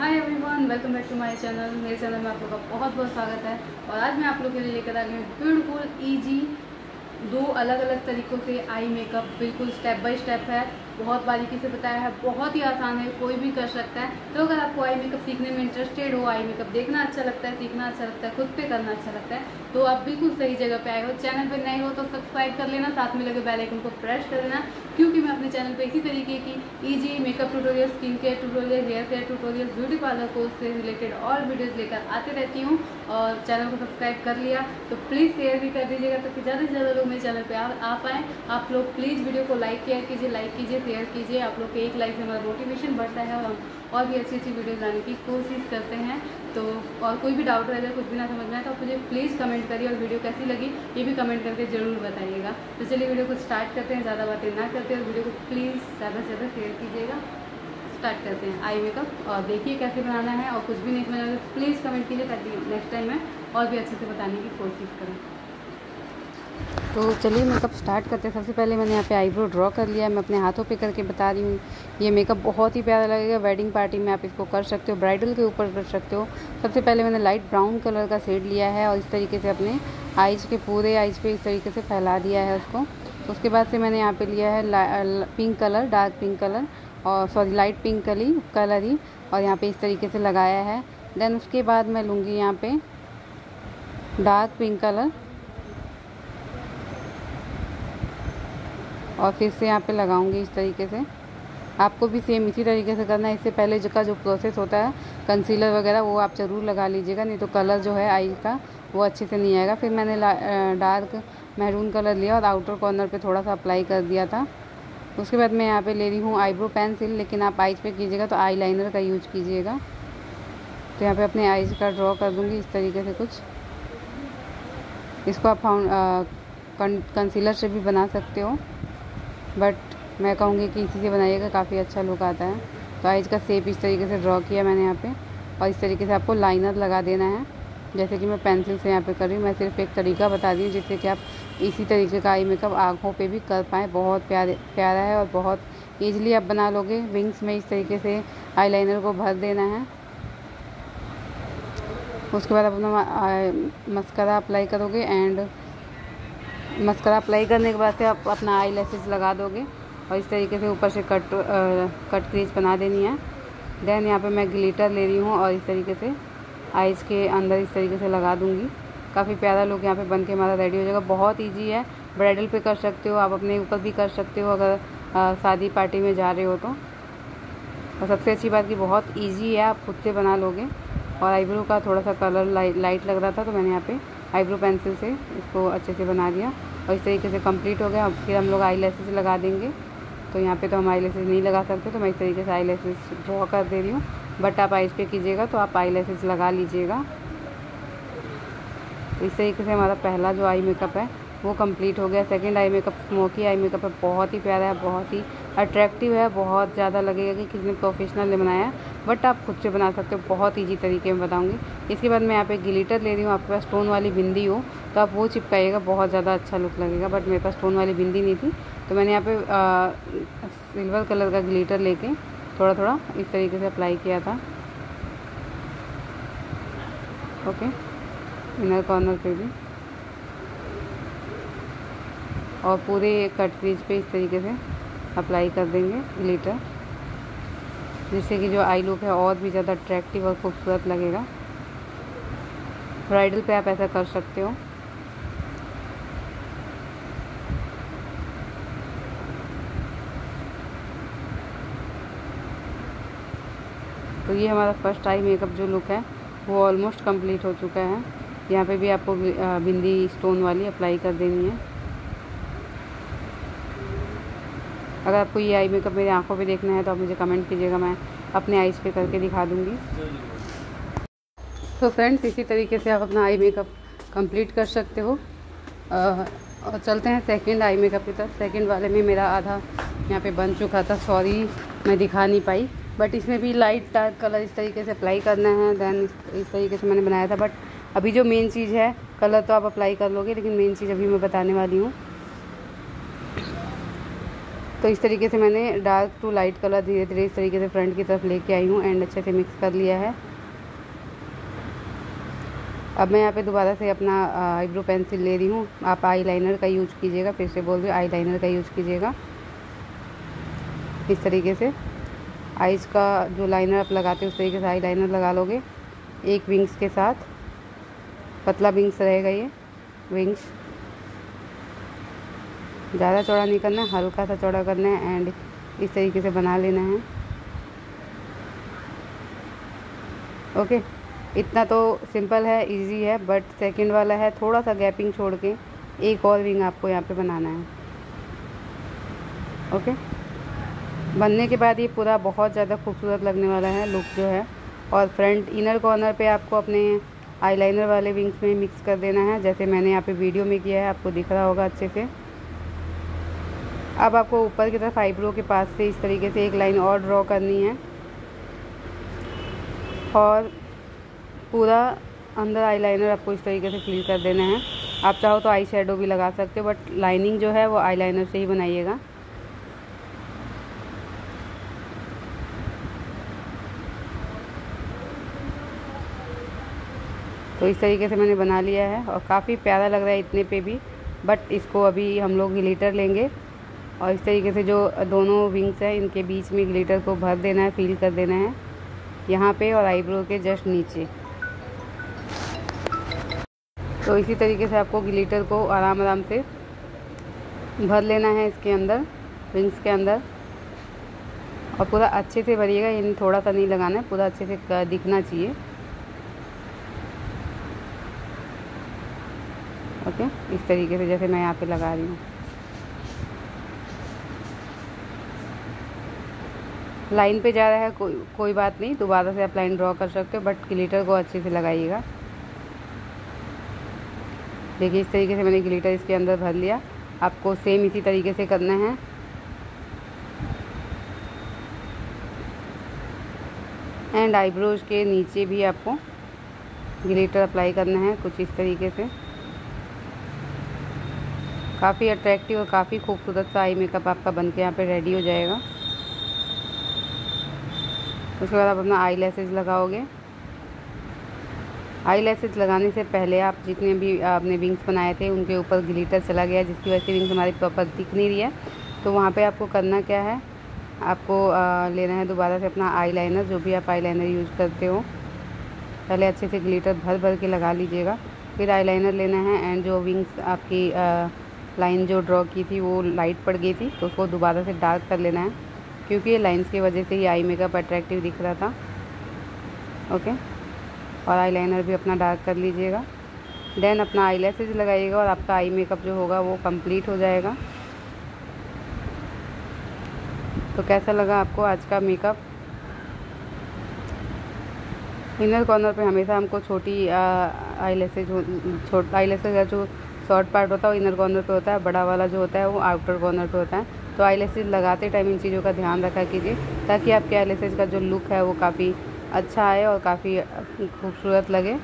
Hi everyone welcome back to my channel मेरे channel में आप लोग का बहुत बहुत स्वागत है। और आज मैं आप लोग के लिए लेकर आ गई हूँ बिल्कुल इजी दो अलग अलग तरीक़ों से आई मेकअप बिल्कुल स्टेप बाय स्टेप है। बहुत बारीकी से बताया है। बहुत ही आसान है। कोई भी कर सकता है। तो अगर आपको आई मेकअप सीखने में इंटरेस्टेड हो आई मेकअप देखना अच्छा लगता है, सीखना अच्छा लगता है, खुद पे करना अच्छा लगता है तो आप बिल्कुल सही जगह पे आए हो। चैनल पर नए हो तो सब्सक्राइब कर लेना। साथ में लगे बेल आइकन को प्रेस कर देना। क्योंकि मैं अपने चैनल पर इसी तरीके की easy makeup tutorial skin care tutorial hair care tutorial beauty parlour course से रिलेटेड और वीडियोज़ लेकर आते रहती हूँ और चैनल को सब्सक्राइब कर लिया। तो प्लीज़ शेयर भी कर दीजिएगा ताकि ज़्यादा से ज़्यादा लोग मेरे चैनल पर आ, पाएँ। आप लोग प्लीज़ वीडियो को लाइक केयर कीजिए लाइक कीजिए शेयर कीजिए। आप लोग के एक लाइक से हमारा मोटिवेशन बढ़ता है और हम और भी अच्छी अच्छी वीडियोज़ लाने की कोशिश करते हैं। तो और कोई भी डाउट रह जाए, कुछ भी ना समझ में आए तो आप मुझे प्लीज़ कमेंट करिए और वीडियो कैसी लगी, ये भी कमेंट करके ज़रूर बताइएगा। तो चलिए वीडियो को स्टार्ट करते हैं, ज़्यादा बातें ना करते और वीडियो को प्लीज़ ज़्यादा से ज़्यादा शेयर कीजिएगा। स्टार्ट करते हैं, आई मेकअप, और देखिए कैसे बनाना है, और कुछ भी नहीं समझ तो प्लीज़ कमेंट कीजिए, ताकि नेक्स्ट टाइम मैं और भी अच्छे से बताने की कोशिश करूँ। तो चलिए मेकअप स्टार्ट करते हैं? सबसे पहले मैंने यहाँ पे आईब्रो ड्रॉ कर लिया है। मैं अपने हाथों पे करके बता रही हूँ। ये मेकअप बहुत ही प्यारा लगेगा। वेडिंग पार्टी में आप इसको कर सकते हो। ब्राइडल के ऊपर कर सकते हो। सबसे पहले मैंने लाइट ब्राउन कलर का शेड लिया है और इस तरीके से अपने आइज़ के पूरे आइज़ पे इस तरीके से फैला दिया है उसको। उसके बाद से मैंने यहाँ पर लिया है pink colour dark pink colour और सॉरी लाइट पिंक कली कलर ही और यहाँ पर इस तरीके से लगाया है। देन उसके बाद मैं लूँगी यहाँ पर डार्क पिंक कलर और फिर से यहाँ पे लगाऊँगी इस तरीके से। आपको भी सेम इसी तरीके से करना है। इससे पहले जो का जो प्रोसेस होता है कंसीलर वगैरह, वो आप ज़रूर लगा लीजिएगा, नहीं तो कलर जो है आई का, वो अच्छे से नहीं आएगा। फिर मैंने डार्क महरून कलर लिया और आउटर कॉर्नर पे थोड़ा सा अप्लाई कर दिया था। उसके बाद मैं यहाँ पे ले रही हूँ आईब्रो पेंसिल लेकिन आप आइज़ पे कीजिएगा तो आई का यूज़ कीजिएगा। तो यहाँ पे अपने आइज़ का ड्रॉ कर दूँगी इस तरीके से कुछ। इसको आप फाउंड कंसीलर से भी बना सकते हो। बट मैं कहूँगी कि इसी से बनाइएगा, काफ़ी अच्छा लुक आता है। तो आइज़ का सेप इस तरीके से ड्रॉ किया मैंने यहाँ पे। और इस तरीके से आपको लाइनर लगा देना है। जैसे कि मैं पेंसिल से यहाँ पे कर रही हूँ, मैं सिर्फ़ एक तरीका बता दी हूँ, जिससे कि आप इसी तरीके का आई मेकअप आँखों पे भी कर पाएँ। बहुत प्यारे, प्यारा है और बहुत ईजिली आप बना लोगे। विंग्स में इस तरीके से आई को भर देना है। उसके बाद अपना मस्करा अप्लाई करोगे एंड मस्करा अप्लाई करने के बाद से आप अपना आई लेसेस लगा दोगे और इस तरीके से ऊपर से कट आ, कट क्रीज बना देनी है। देन यहाँ पे मैं ग्लिटर ले रही हूँ और इस तरीके से आइज़ के अंदर इस तरीके से लगा दूँगी। काफ़ी प्यारा लुक यहाँ पे बन के हमारा रेडी हो जाएगा। बहुत ईजी है। ब्राइडल पे कर सकते हो आप अपने ऊपर भी कर सकते हो अगर शादी पार्टी में जा रहे हो तो। और सबसे अच्छी बात कि बहुत ईजी है आप खुद से बना लोगे। और आईब्रो का थोड़ा सा कलर लाइट लग रहा था तो मैंने यहाँ पे आईब्रो पेंसिल से इसको अच्छे से बना दिया और इस तरीके से कंप्लीट हो गया। फिर हम लोग आई लेसेस लगा देंगे। तो यहाँ पे तो हम आई लेसेस नहीं लगा सकते तो मैं इस तरीके से आई लेसेस ड्रॉ कर दे रही हूँ। बट आप आइज़ पे कीजिएगा तो आप आई लेसेस लगा लीजिएगा। तो इस तरीके से हमारा पहला जो आई मेकअप है, वो कंप्लीट हो गया। Second eye makeup, smoky eye makeup है। बहुत ही प्यारा है, बहुत ही अट्रैक्टिव है। बहुत ज़्यादा लगेगा कि किसी ने प्रोफेशनल ने बनाया। है बट आप खुद से बना सकते हो, बहुत ईजी तरीके में बताऊँगी। इसके बाद मैं यहाँ पे ग्लिटर ले रही हूँ, आपके पास स्टोन वाली बिंदी हो तो आप वो चिपकाइएगा, बहुत ज़्यादा अच्छा लुक लगेगा बट मेरे पास स्टोन वाली बिंदी नहीं थी। तो मैंने यहाँ पे सिल्वर कलर का ग्लीटर लेके थोड़ा थोड़ा इस तरीके से अप्लाई किया था। ओके इनर कॉर्नर पे भी। और पूरे कट क्रीज पे इस तरीके से अप्लाई कर देंगे ग्लिटर जिससे कि जो आई लुक है, और भी ज़्यादा अट्रैक्टिव और खूबसूरत लगेगा। ब्राइडल पे आप ऐसा कर सकते हो। तो ये हमारा फ़र्स्ट आई मेकअप जो लुक है, वो ऑलमोस्ट कंप्लीट हो चुका है। यहाँ पे भी आपको बिंदी स्टोन वाली अप्लाई कर देनी है। अगर आपको ये आई मेकअप मेरी आँखों पे देखना है तो आप मुझे कमेंट कीजिएगा, मैं अपने आइज़ पे करके दिखा दूँगी। तो फ्रेंड्स इसी तरीके से आप अपना आई मेकअप कंप्लीट कर सकते हो। और चलते हैं सेकंड आई मेकअप की तरफ़। सेकंड वाले में मेरा आधा यहाँ पे बन चुका था। सॉरी मैं दिखा नहीं पाई। बट इसमें भी लाइट डार्क कलर इस तरीके से अप्लाई करना है दैन इस तरीके से मैंने बनाया था। बट अभी जो मेन चीज़ है कलर तो आप अप्लाई कर लोगे, लेकिन मेन चीज़ अभी मैं बताने वाली हूँ। तो इस तरीके से मैंने डार्क टू लाइट कलर धीरे धीरे इस तरीके से फ्रंट की तरफ़ लेके आई हूँ एंड अच्छे से मिक्स कर लिया है। अब मैं यहाँ पे दोबारा से अपना आईब्रो पेंसिल ले रही हूँ। आप आई लाइनर का यूज़ कीजिएगा, फिर से बोल रही हूँ आई लाइनर का यूज़ कीजिएगा। इस तरीके से। आइज़ का जो लाइनर आप लगाते हैं, उस तरीके से आई लाइनर लगा लोगे, एक विंग्स के साथ। पतला विंग्स रहेगा ये, विंग्स। ज़्यादा चौड़ा नहीं करना है, हल्का सा चौड़ा करना है एंड इस तरीके से बना लेना है। ओके इतना तो सिंपल है इजी है बट सेकंड वाला है, थोड़ा सा गैपिंग छोड़ के एक और विंग आपको यहाँ पे बनाना है। ओके बनने के बाद ये पूरा बहुत ज़्यादा खूबसूरत लगने वाला है लुक जो है। और फ्रंट इनर कॉर्नर पे आपको अपने आईलाइनर वाले विंग्स में मिक्स कर देना है, जैसे मैंने यहाँ पे वीडियो में किया है, आपको दिख रहा होगा अच्छे से। अब आपको ऊपर की तरफ़ आईब्रो के पास से इस तरीके से एक लाइन और ड्रॉ करनी है। और पूरा अंदर आईलाइनर आपको इस तरीके से फिल कर देना है। आप चाहो तो आई शेडो भी लगा सकते हो बट लाइनिंग जो है वो आईलाइनर से ही बनाइएगा। तो इस तरीके से मैंने बना लिया है और काफ़ी प्यारा लग रहा है इतने पे भी बट इसको अभी हम लोग ग्लीटर लेंगे। और इस तरीके से जो दोनों विंग्स हैं, इनके बीच में ग्लीटर को भर देना है फील कर देना है, यहाँ पे और आईब्रो के जस्ट नीचे। तो इसी तरीके से आपको ग्लीटर को आराम आराम से भर लेना है इसके अंदर विंग्स के अंदर। और पूरा अच्छे से भरिएगा यानी थोड़ा सा नहीं लगाना है, पूरा अच्छे से दिखना चाहिए। ओके इस तरीके से जैसे मैं यहाँ पे लगा रही हूँ। लाइन पे जा रहा है, कोई कोई बात नहीं, दोबारा से आप लाइन ड्रॉ कर सकते हो, बट ग्लिटर को अच्छे से लगाइएगा। देखिए, इस तरीके से मैंने ग्लिटर इसके अंदर भर लिया। आपको सेम इसी तरीके से करना है। एंड आईब्रोज के नीचे भी आपको ग्लिटर अप्लाई करना है, कुछ इस तरीके से। काफ़ी अट्रैक्टिव और काफ़ी खूबसूरत सा आई मेकअप आपका बन के यहाँ पर रेडी हो जाएगा। उसके बाद आप अपना आई लेसेज लगाओगे। आई लेसेज लगाने से पहले आप जितने भी आपने विंग्स बनाए थे उनके ऊपर ग्लीटर चला गया जिसकी वजह से विंग्स हमारी प्रॉपर दिख नहीं रही है। तो वहाँ पे आपको करना क्या है? आपको आ, लेना है दोबारा से अपना आई लाइनर जो भी आप आई लाइनर यूज़ करते हो। पहले अच्छे से ग्लीटर भर भर के लगा लीजिएगा। फिर आई लाइनर लेना है एंड जो विंग्स आपकी आ, लाइन जो ड्रॉ की थी वो लाइट पड़ गई थी तो उसको दोबारा से डार्क कर लेना है। क्योंकि ये लाइन्स की वजह से ही आई मेकअप अट्रैक्टिव दिख रहा था। ओके और आई लाइनर भी अपना डार्क कर लीजिएगा। देन अपना आई लेसेज लगाइएगा और आपका आई मेकअप जो होगा वो कंप्लीट हो जाएगा। तो कैसा लगा आपको आज का मेकअप इनर कॉर्नर पे हमेशा हमको छोटी आई लेसेज छोटा आई लेसेज जो शॉर्ट पार्ट होता है वो इनर कॉर्नर पे होता है बड़ा वाला जो होता है वो आउटर कॉर्नर पे होता है। तो आई लगाते टाइम इन चीज़ों का ध्यान रखा कीजिए ताकि आपके आई का जो लुक है वो काफ़ी अच्छा आए और काफ़ी खूबसूरत लगे।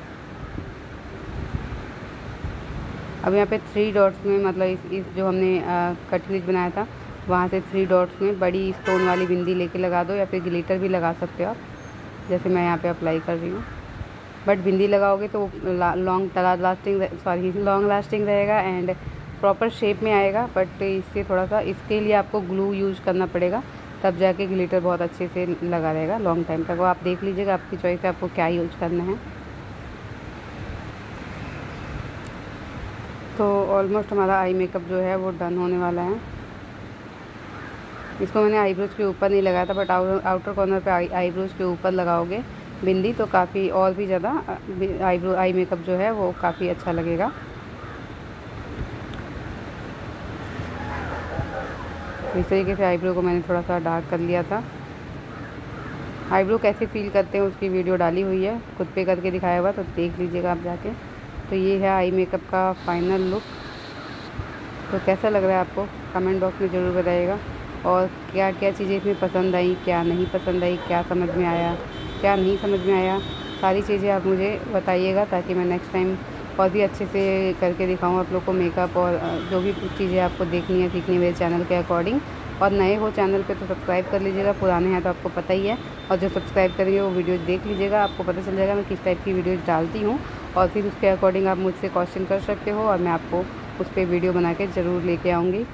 अब यहाँ पे थ्री डॉट्स में मतलब इस, इस जो हमने कटरीज बनाया था वहाँ से थ्री डॉट्स में बड़ी स्टोन वाली बिंदी लेके लगा दो या फिर ग्लिटर भी लगा सकते हो आप जैसे मैं यहाँ पे अप्लाई कर रही हूँ। बट बिंदी लगाओगे तो long lasting sorry long lasting रहेगा एंड प्रॉपर शेप में आएगा बट इससे थोड़ा सा इसके लिए आपको ग्लू यूज़ करना पड़ेगा, तब जाके ग्लिटर बहुत अच्छे से लगा रहेगा लॉन्ग टाइम तक। वो आप देख लीजिएगा आपकी चॉइस है आपको क्या यूज़ करना है। तो ऑलमोस्ट हमारा आई मेकअप जो है वो डन होने वाला है। इसको मैंने आईब्रोज के ऊपर नहीं लगाया था बट आउटर कॉर्नर पे आईब्रोज के ऊपर लगाओगे बिंदी तो काफ़ी और भी ज़्यादा आईब्रो आई मेकअप जो है वो काफ़ी अच्छा लगेगा। इस तरीके से आईब्रो को मैंने थोड़ा सा डार्क कर लिया था। आईब्रो कैसे फील करते हैं उसकी वीडियो डाली हुई है, खुद पे करके दिखाया हुआ तो देख लीजिएगा आप जाके। तो ये है आई मेकअप का फाइनल लुक तो कैसा लग रहा है आपको? कमेंट बॉक्स में ज़रूर बताइएगा। और क्या क्या चीज़ें इसमें पसंद आई, क्या नहीं पसंद आई, क्या समझ में आया? क्या नहीं समझ में आया। सारी चीज़ें आप मुझे बताइएगा ताकि मैं नेक्स्ट टाइम और भी अच्छे से करके दिखाऊँ आप लोग को मेकअप और जो भी चीज़ें आपको देखनी है सीखनी है मेरे चैनल के अकॉर्डिंग और नए हो चैनल पे तो सब्सक्राइब कर लीजिएगा, पुराने हैं तो आपको पता ही है। और जो सब्सक्राइब करेंगे वो वीडियोज़ देख लीजिएगा, आपको पता चल जाएगा मैं किस टाइप की वीडियोज़ डालती हूँ। और फिर उसके अकॉर्डिंग आप मुझसे क्वेश्चन कर सकते हो और मैं आपको उस पर वीडियो बना के ज़रूर लेके आऊँगी।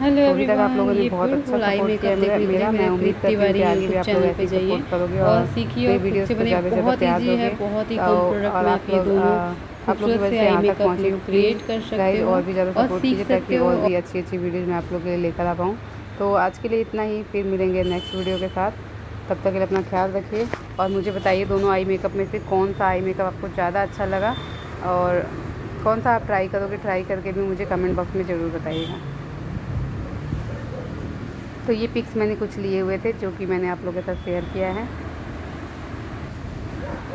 हेलो तो तक आप लोगों ने बहुत अच्छा सपोर्ट किया मेरा मेरा मैं उम्मीद करती हूँ कि आगे भी आप लोग ऐसे सपोर्ट करोगे और सीखिए ये वीडियोस को ज़्यादा से ज़्यादा प्यार दोगे बहुत ही और आप लोग आप लोग की वजह से यहाँ तक पहुँचे। क्रिएट कर सकते हो और भी ज़्यादा सपोर्ट कीजिए ताकि और भी अच्छी अच्छी वीडियोज़ मैं आप लोग के लिए लेकर आ पाऊँ। तो आज के लिए इतना ही फिर मिलेंगे नेक्स्ट वीडियो के साथ। तब तक के लिए अपना ख्याल रखिए। और मुझे बताइए दोनों आई मेकअप में से कौन सा आई मेकअप आपको ज़्यादा अच्छा लगा। और कौन सा आप ट्राई करोगे ट्राई करके भी मुझे कमेंट बॉक्स में ज़रूर बताइएगा। तो ये पिक्स मैंने कुछ लिए हुए थे, जो कि मैंने आप लोगों के साथ शेयर किया है।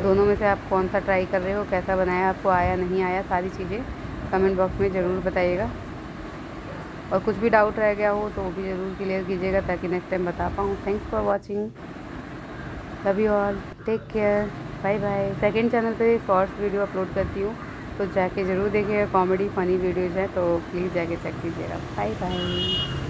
दोनों में से आप कौन सा ट्राई कर रहे हो, कैसा बनाया, आपको आया, नहीं आया, सारी चीज़ें कमेंट बॉक्स में ज़रूर बताइएगा। और कुछ भी डाउट रह गया हो तो वो भी ज़रूर क्लियर कीजिएगा, ताकि नेक्स्ट टाइम बता पाऊँ। Thanks for watching love you all take care bye bye second channel पे शॉर्ट्स वीडियो अपलोड करती हूँ तो जाके ज़रूर देखिएगा कॉमेडी फ़नी वीडियोज़ हैं तो प्लीज़ जाके चेक कीजिएगा। Bye bye